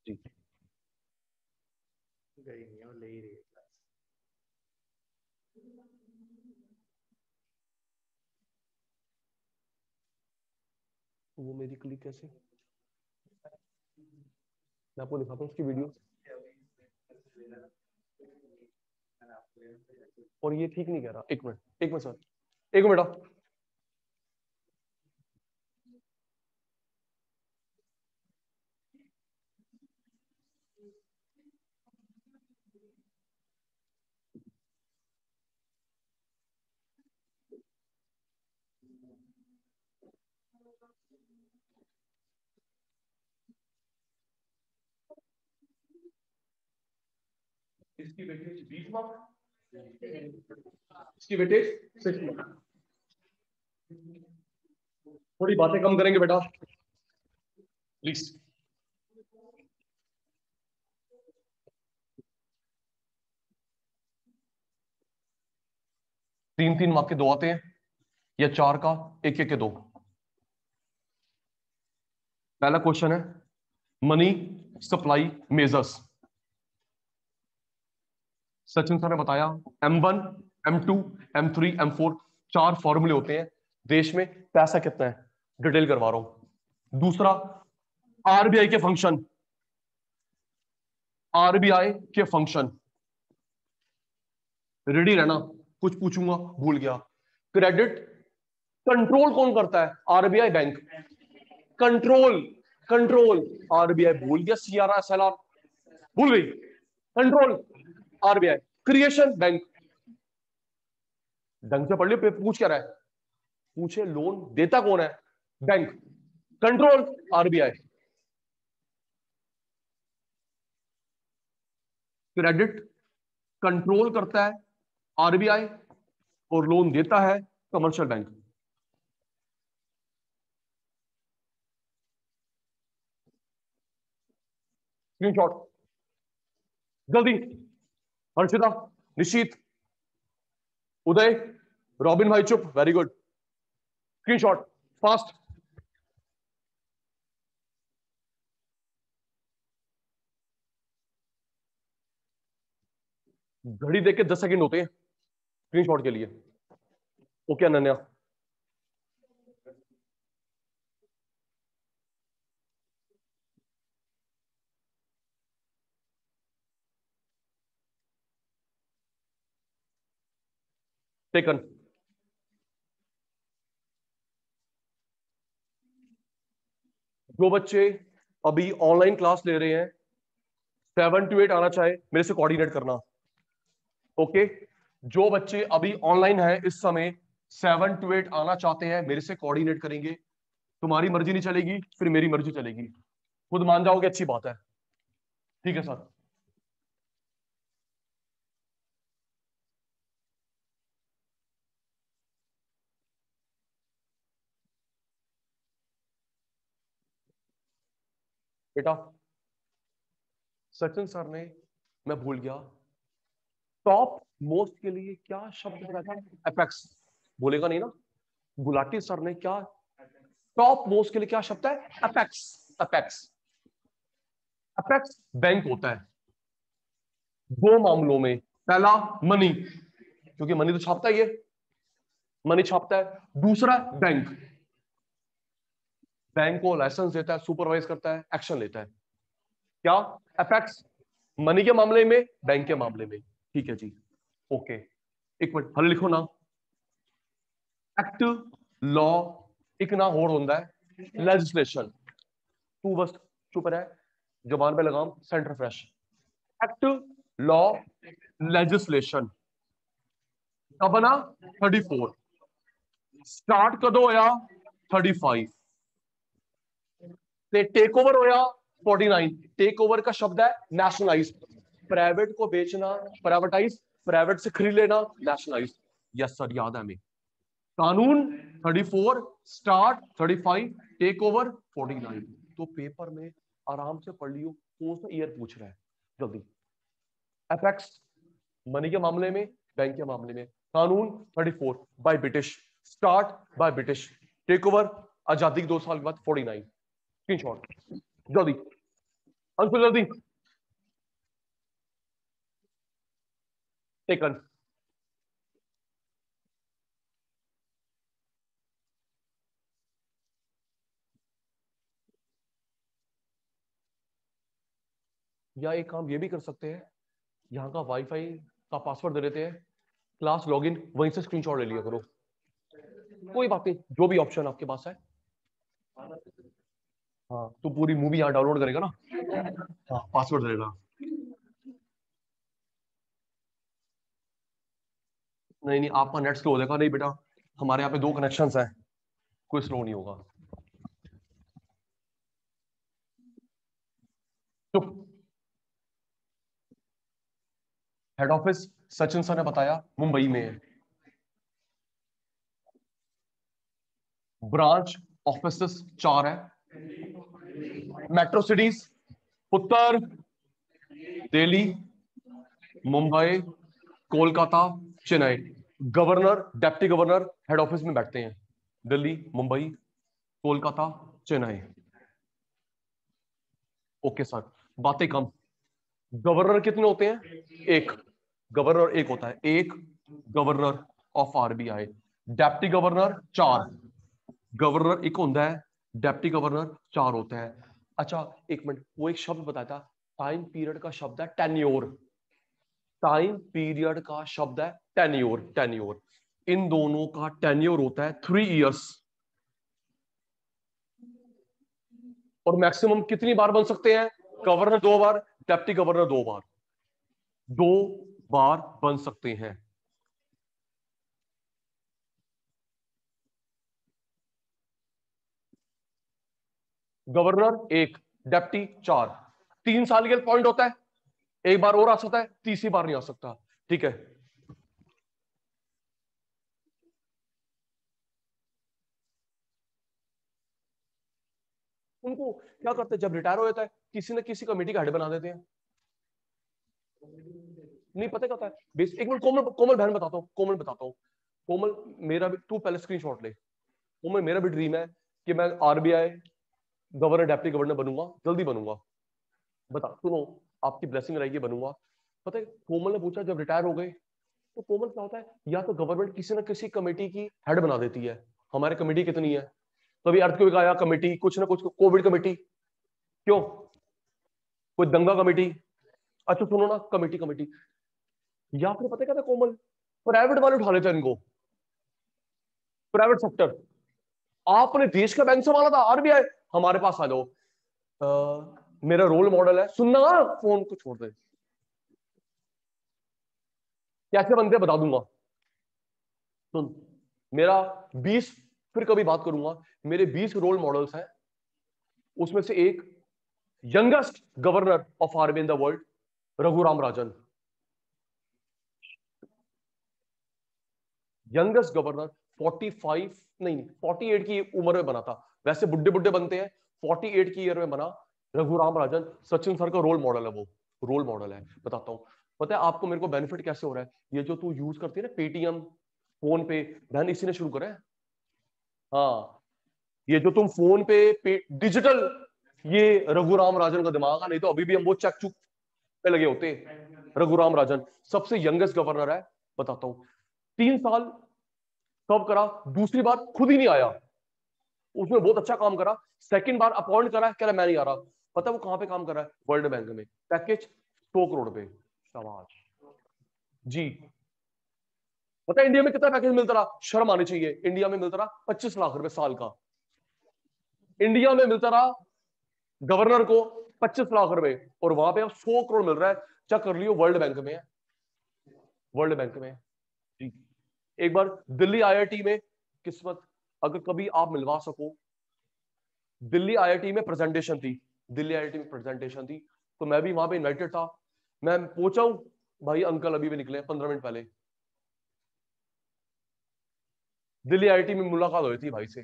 जी। वो मेरी क्लिक कैसे? मैं आपको दिखाता हूँ उसकी वीडियो और ये ठीक नहीं कह रहा। एक मिनट एक मिनट सर एक मिनट इसकी वेटेज बीस मार्क इसकी वेटेज सिक्स थोड़ी बातें कम करेंगे बेटा। प्लीज़ तीन तीन मार्क के दो आते हैं, या चार का, एक एक के दो। पहला क्वेश्चन है money supply measures Sachin sir ने बताया M one M two M three M four चार फॉर्मूले होते हैं। देश में पैसा कितना है? डिटेल करवा रहा हूँ। दूसरा आरबीआई के फ़ंक्शन आरबीआई के फ़ंक्शन रेडी रहना। कुछ पूछूँगा, भूल गया। क्रेडिट कंट्रोल कौन करता है? RBI bank control control RBI भूल गया सीआरआर एसएलआर भूल गई। कंट्रोल आरबीआई क्रिएशन बैंक ढंग से पढ़ लियो पूछ क्या रहा है? पूछे लोन देता कौन है? Bank control RBI credit control करता है आरबीआई और लोन देता है कमर्शियल बैंक स्क्रीनशॉट जल्दी। हर्षिता निशीत उदय रॉबिन भाई चुप very good screen shot fast घड़ी देख के दस सेकंड होते हैं। स्क्रीनशॉट के लिए। ओके अनन्या टेकन जो बच्चे अभी ऑनलाइन क्लास ले रहे हैं। सेवन टू एट आना चाहे, मेरे से कोऑर्डिनेट करना। ओके जो बच्चे अभी ऑनलाइन है, इस समय सेवन टू एट आना चाहते हैं, मेरे से कोऑर्डिनेट करेंगे। तुम्हारी मर्ज़ी नहीं चलेगी, फिर मेरी मर्ज़ी चलेगी। खुद मान जाओगे, अच्छी बात है। ठीक है, सर। बेटा, सचिन सर ने, मैं भूल गया टॉप मोस्ट के लिए क्या शब्द एपेक्स बोलेगा नहीं ना? गुलाटी सर ने क्या टॉप मोस्ट के लिए क्या शब्द है? अपेक्स अपेक्स अपेक्स बैंक होता है। दो मामलों में, पहला मनी क्योंकि मनी तो छापता ही है। मनी छापता है। दूसरा बैंक बैंक को लाइसेंस देता है सुपरवाइज करता है एक्शन लेता है। क्या? अपेक्स मनी के मामले में बैंक के मामले में। ठीक है जी। ओके एक मिनट, हल लिखो ना एक्ट लॉ एक ना होर होता है। लेजिस्लेशन तू बस चुप रह। जबान पे लगाम Center Fresh act law legislation कब बना? 34 स्टार्ट कदों होया 35 टेक ओवर होया 49 टेक ओवर का शब्द है नेशनलाइज प्राइवेट को बेचना प्राइवेटाइज प्राइवेट से खरीद लेना नेशनलाइज यस सर याद है हमें. कानून 34 स्टार्ट 35 टेक ओवर 49 तो पेपर में आराम से पढ़ लियो, कौन सा ईयर पूछ रहा है? जल्दी. एपेक्स मनी के मामले में बैंक के मामले में. कानून 34 by British start by British take over आज़ादी के दो साल के बाद 49 स्क्रीनशॉट जल्दी अंशुल जल्दी टेकन या एक काम ये भी कर सकते हैं। यहाँ का वाईफाई का पासवर्ड दे देते हैं। क्लास लॉगिन वहीं से स्क्रीनशॉट ले लिया करो। कोई बात नहीं, जो भी ऑप्शन आपके पास है। हाँ तो पूरी मूवी यहाँ डाउनलोड करेगा ना? हाँ पासवर्ड देगा नहीं नहीं, आपका नेट स्लो जाएगा। नहीं बेटा, हमारे यहाँ पे दो कनेक्शंस हैं। कोई स्लो नहीं होगा। चुप हेड ऑफ़िस सचिन सर ने बताया, मुंबई में। है ब्रांच ऑफ़िस चार है। मेट्रो सिटीज़, उत्तर, Delhi, Mumbai, Kolkata, Chennai. Governor, deputy governor head office में बैठते हैं। दिल्ली, मुंबई, कोलकाता, चेन्नई। ओके सर बातें कम। गवर्नर कितने होते हैं? एक। गवर्नर एक होता है। एक, governor of RBI deputy governor, चार। गवर्नर एक होता है। डेप्टी गवर्नर चार होते हैं। अच्छा एक मिनट, वो एक शब्द बताया था। टाइम पीरियड का शब्द है टेन्योर टाइम पीरियड का शब्द है टेन्योर टेन्योर इन दोनों का टेन्योर होता है थ्री इयर्स और मैक्सिमम कितनी बार बन सकते हैं? गवर्नर दो बार डेप्टी गवर्नर दो बार। दो बार बन सकते हैं। गवर्नर, एक डेप्टी, चार। तीन साल के पॉइंट होता है, एक बार और आ सकता है, तीसरी बार नहीं आ सकता। ठीक है? उनको क्या करते हैं? जब रिटायर हो जाता है, किसी न किसी कमेटी का हेड बना देते हैं। नहीं, पता क्या है? एक मिनट, कोमल कोमल बहन बताता हूँ, कोमल बताता हूँ। कोमल, मेरा भी तू पहले स्क्रीनशॉट ले। कोमल, मेरा भी ड्रीम है कि मैं आरबीआई गवर्नर, डेप्टी गवर्नर बनूँगा, जल्दी बनूँगा। बता, सुनो, आपकी ब्लेसिंग रहेगी, बनूँगा। पता है, कोमल ने पूछा, जब रिटायर हो गए तो कोमल क्या होता है, या तो गवर्नमेंट किसी ना किसी कमेटी की हेड बना देती है। हमारे कमेटी कितनी है? तो अभी अर्थ आया, कमेटी, कुछ ना कुछ, कोविड कमेटी। क्यों? कोई दंगा कमेटी? अच्छा सुनो ना, कमेटी कमेटी। या फिर पता क्या था, कोमल? प्राइवेट वाले उठा लेते इनको। Private sector. आपने देश का बैंक संभाला था आरबीआई हमारे पास आ जाओ। मेरा रोल मॉडल है। सुनना फ़ोन को छोड़ दे। कैसे बनते बता दूँगा। सुन, मेरा 20 फिर कभी बात करूँगा। मेरे 20 रोल मॉडल्स हैं। उसमें से एक youngest governor of RB in the world Raghuram Rajan. Youngest governor 45 नहीं 48 की उम्र में बना था। वैसे बुढ़े बुढ़े बनते हैं। 48 की ईयर में बना रघुराम राजन। सचिन सर का रोल मॉडल है वो। रोल मॉडल है। बताता हूँ। पता है आपको मेरे को बेनिफिट कैसे हो रहा है? ये जो तू यूज़ करती है ना पेटीएम फ़ोन पे बहन इसी ने शुरू करा है? हाँ। ये जो तुम फ़ोन पे, डिजिटल ये रघुराम राजन का दिमाग है। नहीं तो अभी भी हम वो चक चुक पे लगे होते। रघुराम राजन सबसे यंगेस्ट गवर्नर है। बताता हूँ। तीन साल कब करा? दूसरी बार खुद ही नहीं आया। उसने बहुत अच्छा काम करा। सेकंड बार अपॉइंट करा, कह रहा मैं नहीं आ रहा। पता वो कहाँ पे काम कर रहा है? वर्ल्ड बैंक में। पैकेज सौ करोड़ पे। शाबाश। जी। पता इंडिया में कितना पैकेज मिलता रहा? शर्म आनी चाहिए। इंडिया में मिलता रहा पच्चीस लाख रुपए साल का। इंडिया में मिलता रहा गवर्नर को पच्चीस लाख रुपए। और वहाँ पे अब सौ करोड़ मिल रहा है। चेक कर लियो वर्ल्ड बैंक में वर्ल्ड बैंक में जी। एक बार दिल्ली आईआईटी में किस्मत अगर कभी आप मिलवा सको। दिल्ली आईआईटी में प्रेजेंटेशन थी। दिल्ली आईआईटी में प्रेजेंटेशन थी। तो मैं भी वहाँ पे इन्वाइटेड था। मैं पहुँचा हूँ। भाई अंकल अभी भी निकले पंद्रह मिनट पहले। दिल्ली आईआईटी में मुलाकात हुई थी भाई से।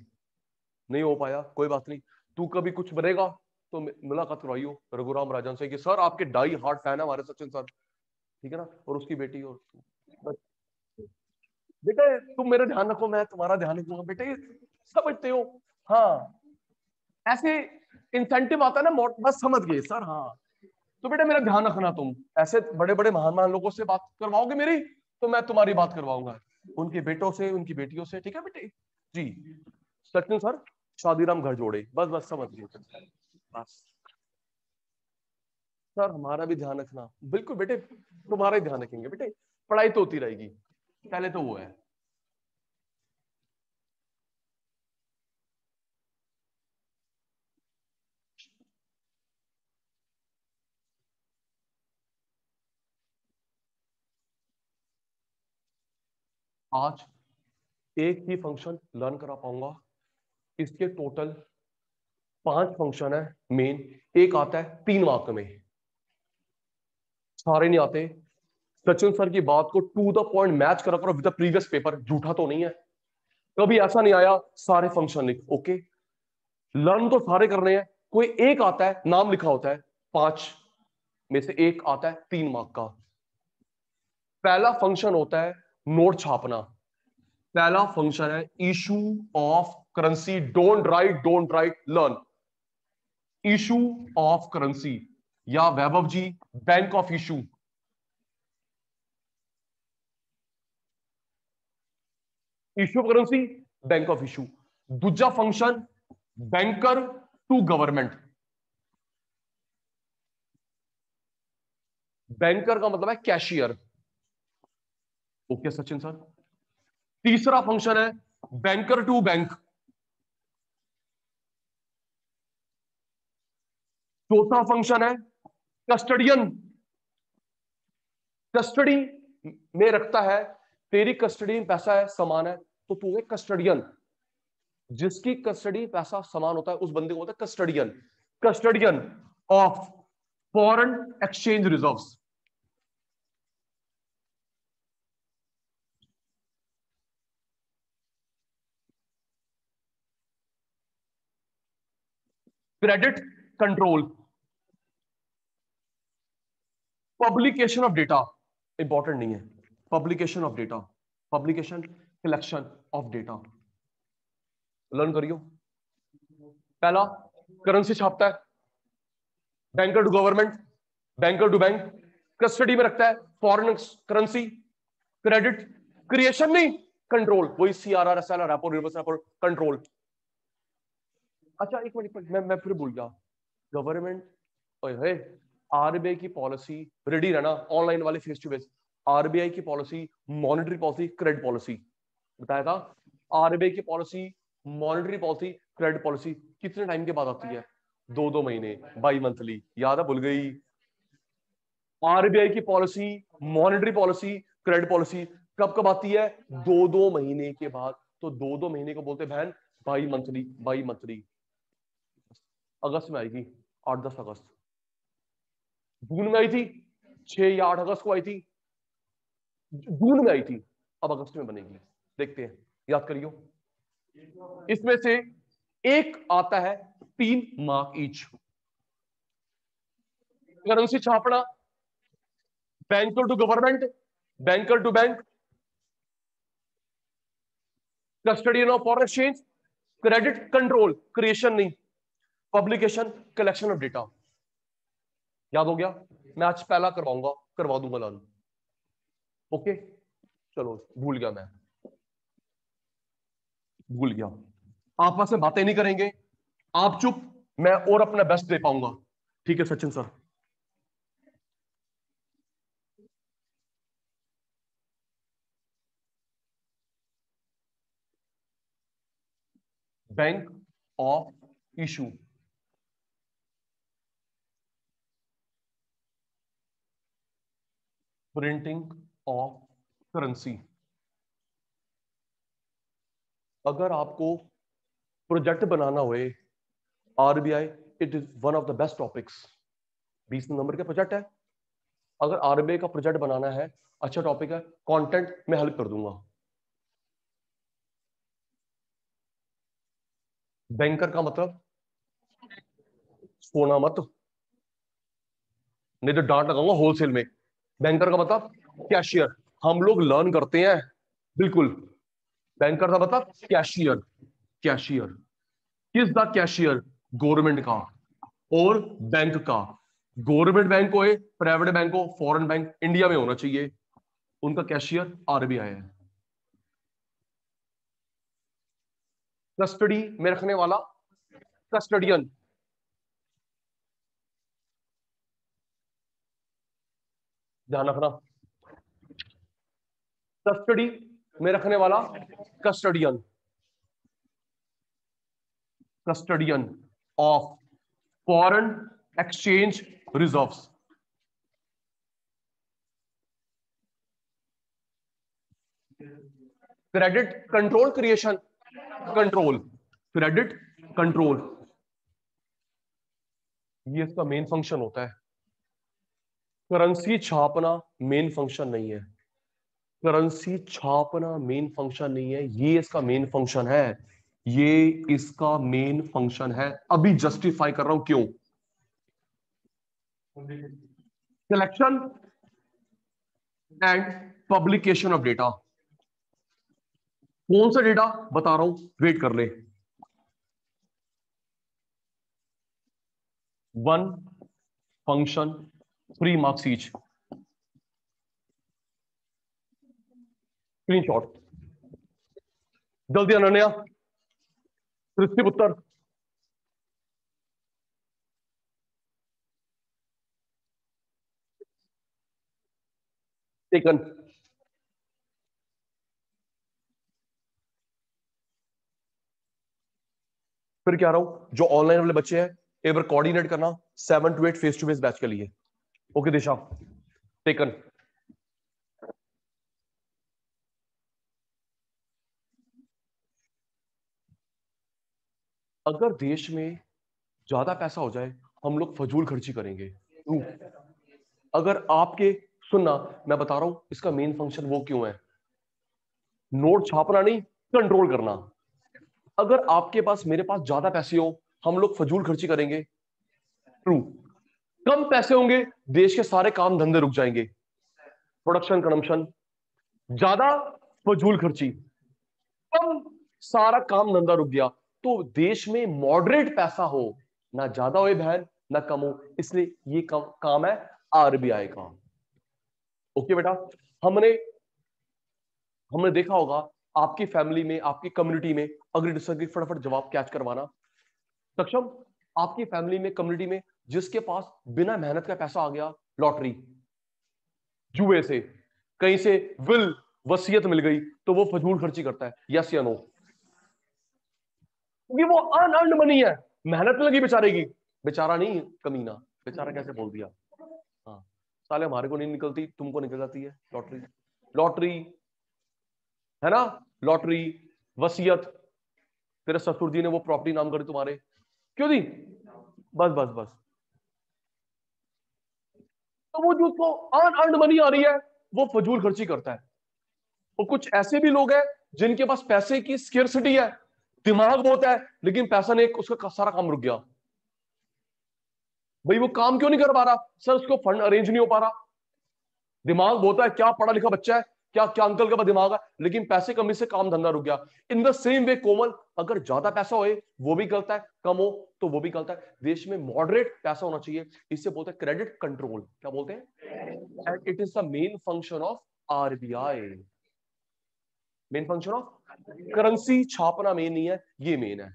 नहीं हो पाया, कोई बात नहीं। तू कभी कुछ बनेगा तो मुलाकात करवाइयो। रघुराम राजन से कि, सर, आपके डाई हार्ट फ़ैन है हमारे सचिन सर। ठीक है ना? और उसकी बेटी और बेटे, तुम मेरा ध्यान रखो, मैं तुम्हारा ध्यान रखूँगा। बेटे, समझते हो? हाँ। ऐसे इंसेंटिव आता है ना बस समझ गए, सर हाँ। तो बेटा, मेरा ध्यान रखना तुम। ऐसे बड़े बड़े महान महान लोगों से बात करवाओगे मेरी तो मैं तुम्हारी बात करवाऊँगा। उनके बेटों से, उनकी बेटियों से, ठीक है बेटे? जी। सचिन सर, शादीराम घर जोड़े। बस बस, समझ गए। बस। सर, हमारा भी ध्यान रखना। बिल्कुल बेटे, तुम्हारा ही ध्यान रखेंगे बेटे। पढ़ाई तो होती रहेगी। पहले तो वो है। आज एक ही फ़ंक्शन लर्न करा पाऊँगा। इसके टोटल पाँच फ़ंक्शन है मेन एक आता है तीन मार्क में। सारे नहीं आते। सचिन सर की बात को टू द पॉइंट मैच करा करो विद प्रीवियस पेपर झूठा तो नहीं है। कभी ऐसा नहीं आया, सारे फ़ंक्शन लिख ओके लर्न तो सारे कर रहे हैं, कोई एक आता है, नाम लिखा होता है, पाँच में से एक आता है, तीन मार्क का। पहला फ़ंक्शन होता है, नोट छापना। पहला फ़ंक्शन है issue of currency don't write don't write learn issue of currency या Vaibhav ji bank of issue issue of currency bank of issue दूजा function banker to government banker का मतलब है कैशियर ओके सचिन सर तीसरा function है banker to bank चौथा function है custodian custody में रखता है तेरी कस्टडी में पैसा है, समान है तो तू है कस्टडियन। जिसकी कस्टडी पैसा समान होता है, उस बंदे को बोलता है custodian. Custodian of foreign exchange reserves. Credit control. Publication of data. Important नहीं है। Publication of data publication collection of data learn करियो। पहला करेंसी छापता है। Banker to government banker to bank custody में रखता है। फॉरेन करेंसी क्रेडिट क्रिएशन नहीं कंट्रोल वही C R R S L repo control अच्छा एक मिनट मैं मैं फिर भूल गया। गवर्नमेंट आरबीआई की पॉलिसी रेडी रहना ऑनलाइन वाले फेस टू फेस आरबीआई की policy, monetary policy, credit policy. बताया था? आरबीआई की policy, monetary policy, credit policy कितने टाइम के बाद आती है? दो दो महीने बाई मंथली याद है? भूल गई। आरबीआई की policy, monetary policy, credit policy कब कब आती है? दो दो महीने के बाद। तो दो दो महीने को बोलते बहन बाई मंथली बाई मंथली अगस्त में आएगी, आठ दस अगस्त। जून में आई थी, छह या आठ अगस्त को आई थी। जून में आई थी, अब अगस्त में बनेगी। देखते हैं, याद करियो। इसमें से एक आता है तीन mark each. Currency छापना, banker to government, banker to bank, custodian of foreign exchange, credit control, creation नहीं, पब्लिकेशन, कलेक्शन ऑफ़ डेटा। याद हो गया? मैं आज पहला करवाऊँगा, करवा दूँगा लाल। ओके? चलो, भूल गया मैं। भूल गया। आपस में बातें नहीं करेंगे। आप चुप, मैं और अपना बेस्ट दे पाऊँगा। ठीक है, Sachin sir. Bank of issue printing of currency अगर आपको प्रोजेक्ट बनाना हुए, RBI it is one of the best topics बीस नंबर का प्रोजेक्ट है। अगर आरबीआई का प्रोजेक्ट बनाना है अच्छा टॉपिक है कंटेंट मैं हेल्प कर दूँगा। बैंकर का मतलब? सोना मत। नहीं तो डांट लगाऊँगा होलसेल में। बैंकर का मतलब? कैशियर हम लोग लर्न करते हैं। बिल्कुल। बैंकर का मतलब कैशियर कैशियर किस द कैशियर गवर्नमेंट का और बैंक का। गवर्नमेंट बैंक हो प्राइवेट बैंक को फॉरेन बैंक इंडिया में होना चाहिए। उनका कैशियर आरबीआई है। कस्टडी में रखने वाला कस्टडियन ध्यान रखना। कस्टडी में रखने वाला custodian. Custodian of foreign exchange reserves. Credit control creation control. Credit control. ये इसका मेन फ़ंक्शन होता है। करेंसी छापना मेन फ़ंक्शन नहीं है। करेंसी छापना मेन फ़ंक्शन नहीं है, ये इसका मेन फ़ंक्शन है, ये इसका मेन फ़ंक्शन है। अभी जस्टिफाई कर रहा हूँ क्यों? Collection and publication of data कौन सा डेटा बता रहा हूँ वेट कर ले। One function free marks each screenshot जल्दी अनन्या। सृष्टि पुत्र टेकन फिर क्या रहा हूँ? जो ऑनलाइन वाले बच्चे हैं, एक बार कोऑर्डिनेट करना seven to eight face to face batch के लिए। ओके दिशा। टेकन अगर देश में ज़्यादा पैसा हो जाए, हम लोग फजूल खर्ची करेंगे। अगर आपके, सुनना, मैं बता रहा हूँ, इसका मेन फ़ंक्शन वो क्यों है? नोट छापना नहीं कंट्रोल करना। अगर आपके पास, मेरे पास ज़्यादा पैसे हो, हम लोग फजूल खर्ची करेंगे। ट्रू कम पैसे होंगे, देश के सारे काम धंधे रुक जाएँगे। प्रोडक्शन कंजम्पशन ज़्यादा फजूल खर्ची। कम सारा काम धंधा रुक गया। तो देश में मॉडरेट पैसा हो ना ज़्यादा हो बहन ना कम हो। इसलिए ये काम, है आरबीआई का। ओके बेटा हमने हमने देखा होगा आपकी फैमिली में आपकी कम्युनिटी में अगर डिसएग्री फटाफट जवाब कैच करवाना। सक्षम आपकी फैमिली में कम्युनिटी में जिसके पास बिना मेहनत का पैसा आ गया लॉटरी जुए से कहीं से विल वसीयत मिल गई तो वो फजूल खर्ची करता है। यस या नो क्योंकि वो अनअर्न मनी है। मेहनत लगी बेचारे की। बेचारा नहीं, कमीना। बेचारा कैसे बोल दिया? हाँ। साले, हमारे को नहीं निकलती, तुमको निकल जाती है। लॉटरी। लॉटरी। है ना? लॉटरी, वसीयत। तेरे ससुर जी ने वो प्रॉपर्टी नाम करी तुम्हारे। क्यों दी? बस बस बस। तो वो जो उसको अर्न अर्न मनी आ रही है, वो फजूल खर्ची करता है। और कुछ ऐसे भी लोग हैं जिनके पास पैसे की स्केरसिटी है। दिमाग बहुत है, लेकिन पैसा ने उसका सारा काम रुक गया। भाई वो काम क्यों नहीं कर पा रहा? सर, उसको फंड अरेंज नहीं हो पा रहा। दिमाग बहुत है, क्या पढ़ा लिखा बच्चा है, क्या क्या अंकल का दिमाग है, लेकिन पैसे कमी से काम धंधा रुक गया। इन द सेम वे कोमल, अगर ज़्यादा पैसा हो वो भी गलत है, कम हो तो वो भी गलत है। देश में मॉडरेट पैसा होना चाहिए, इससे बोलते हैं क्रेडिट कंट्रोल क्या बोलते हैं? And it is the main function of RBI main function of currency छापना main नहीं है ये मेन है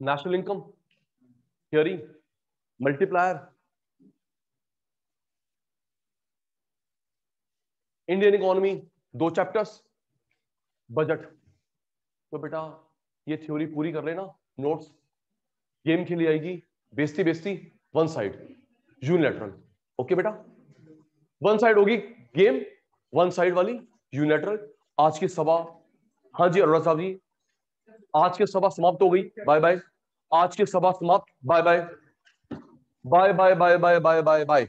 national income theory multiplier Indian economy दो चैप्टर्स बजट तो बेटा, ये थ्योरी पूरी कर लेना नोट्स गेम खेली आएगी बेस्ती बेस्ती वन साइड यूनिलेटरल ओके बेटा? वन साइड होगी गेम वन साइड वाली यूनिलेटरल आज की सभा हाँ जी, अरोड़ा साहब जी। आज की सभा समाप्त हो गई। बाय बाय आज की सभा समाप्त। Bye bye bye bye bye bye bye bye bye